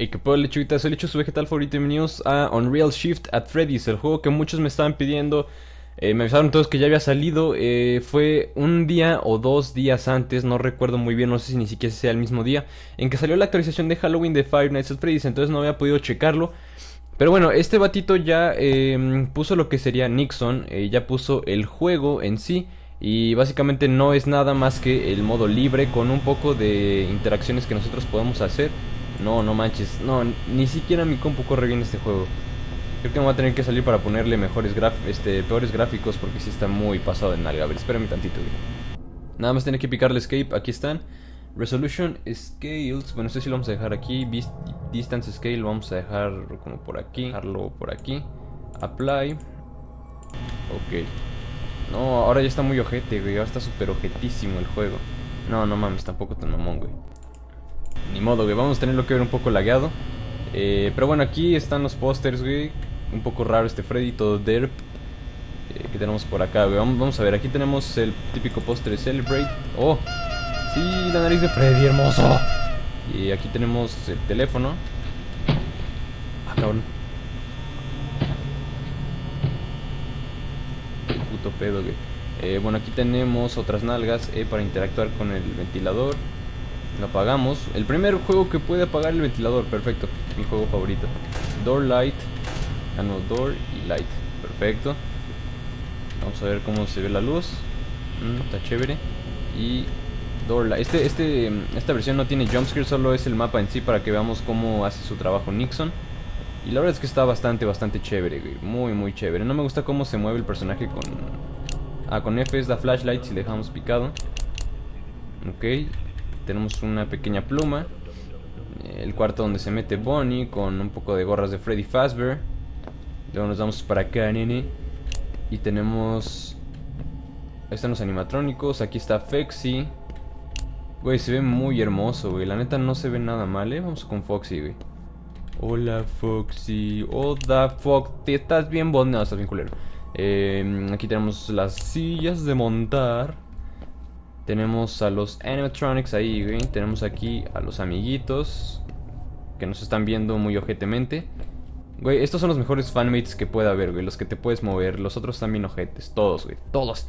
Y que puedo lechuguitas, soy Lechu, su vegetal favorito. Bienvenidos a Unreal Shift at Freddy's, el juego que muchos me estaban pidiendo. Eh, me avisaron todos que ya había salido. eh, fue un día o dos días antes, no recuerdo muy bien, no sé si ni siquiera sea el mismo día, en que salió la actualización de Halloween de Five Nights at Freddy's. Entonces no había podido checarlo. Pero bueno, este batito ya eh, puso lo que sería Nixon, eh, ya puso el juego en sí. Y básicamente no es nada más que el modo libre con un poco de interacciones que nosotros podemos hacer. No, no manches, no, ni siquiera mi compu corre bien este juego. Creo que me voy a tener que salir para ponerle mejores graf este, peores gráficos porque sí está muy pasado en alga. A ver, espérame tantito, güey. Nada más tener que picarle escape, aquí están. Resolution Scales, bueno, este sí lo vamos a dejar aquí. Distance Scale lo vamos a dejar como por aquí. Dejarlo por aquí. Apply. Ok. No, ahora ya está muy ojete, güey. Ahora está súper ojetísimo el juego. No, no mames, tampoco tan mamón, güey. Ni modo, güey. Vamos a tenerlo que ver un poco lagueado. Eh, pero bueno, aquí están los pósters, güey. Un poco raro este Freddy, todo derp. Eh, ¿Qué tenemos por acá, güey? Vamos, a ver. Aquí tenemos el típico póster de Celebrate. ¡Oh! Sí, la nariz de Freddy, hermoso. Y aquí tenemos el teléfono. Ah, cabrón. Puto pedo, güey. Eh, bueno, aquí tenemos otras nalgas eh, para interactuar con el ventilador. Apagamos. El primer juego que puede apagar el ventilador, perfecto. Mi juego favorito. Door light. Ah, no, door y light. Perfecto. Vamos a ver cómo se ve la luz. Mm, está chévere. Y door light. Este, este, esta versión no tiene jumpscare, solo es el mapa en sí para que veamos cómo hace su trabajo Nixon. Y la verdad es que está bastante, bastante chévere, güey. Muy, muy chévere. No me gusta cómo se mueve el personaje con... Ah, con F es la flashlight si dejamos picado. Ok. Tenemos una pequeña pluma. El cuarto donde se mete Bonnie con un poco de gorras de Freddy Fazbear. Luego nos vamos para acá, nene. Y tenemos... Ahí están los animatrónicos. Aquí está Fexy. Güey, se ve muy hermoso, güey. La neta no se ve nada mal, eh. Vamos con Foxy, güey. Hola Foxy, hola Foxy, estás bien bonito, no, estás bien culero. Eh, aquí tenemos las sillas de montar. Tenemos a los animatronics ahí, güey. Tenemos aquí a los amiguitos que nos están viendo muy ojetemente. Güey, estos son los mejores fanmates que puede haber, güey. Los que te puedes mover. Los otros bien ojetes. Todos, güey. Todos.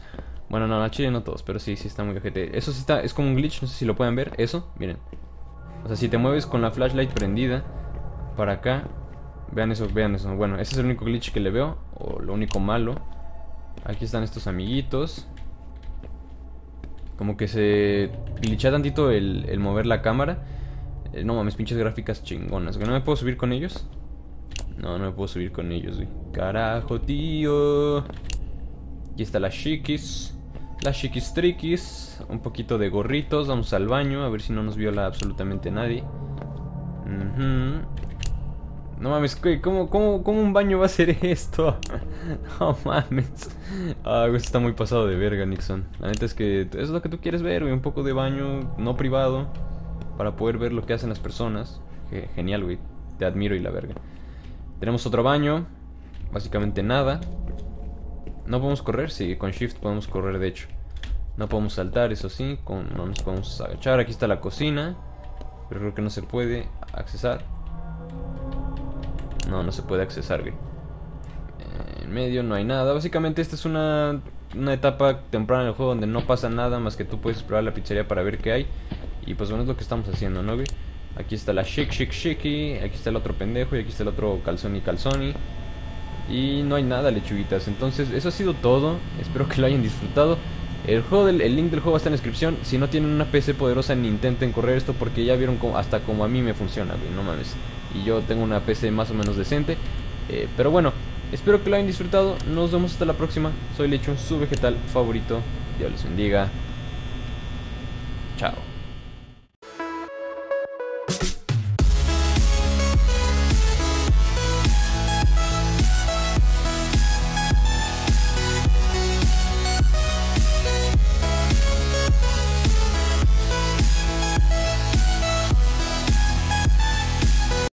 Bueno, no, la chile no todos, pero sí, sí está muy ojete. Eso sí está, es como un glitch, no sé si lo pueden ver. Eso, miren. O sea, si te mueves con la flashlight prendida para acá. Vean eso, vean eso. Bueno, ese es el único glitch que le veo. O lo único malo. Aquí están estos amiguitos. Como que se glitcha tantito el, mover la cámara. Eh, no mames, pinches gráficas chingonas. ¿No me puedo subir con ellos? No, no me puedo subir con ellos, güey. Carajo, tío. Aquí está las chiquis. Las chiquis triquis. Un poquito de gorritos. Vamos al baño. A ver si no nos viola absolutamente nadie. Ujú. No mames, ¿cómo, cómo, cómo un baño va a ser esto? no mames. Ah, güey, está muy pasado de verga, Nixon. La neta es que es lo que tú quieres ver, güey. Un poco de baño no privado. Para poder ver lo que hacen las personas. Ge- genial, güey. Te admiro y la verga. Tenemos otro baño. Básicamente nada. ¿No podemos correr? Sí, con Shift podemos correr, de hecho. No podemos saltar, eso sí. Con, no nos podemos agachar. Aquí está la cocina. Pero creo que no se puede accesar. No, no se puede accesar, güey. En medio no hay nada. Básicamente esta es una, una etapa temprana del juego donde no pasa nada más que tú puedes explorar la pizzería para ver qué hay. Y pues bueno, es lo que estamos haciendo, ¿no, güey? Aquí está la chic, chic, chiqui. Aquí está el otro pendejo y aquí está el otro calzoni, calzoni. Y no hay nada, lechuguitas. Entonces, eso ha sido todo. Espero que lo hayan disfrutado. El, juego del, el link del juego está en la descripción. Si no tienen una PC poderosa, ni intenten correr esto porque ya vieron cómo- hasta como a mí me funciona, güey. No mames. Y yo tengo una PC más o menos decente. Eh, pero bueno, espero que lo hayan disfrutado. Nos vemos hasta la próxima. Soy Lechon, su vegetal favorito. Dios les bendiga. Chao.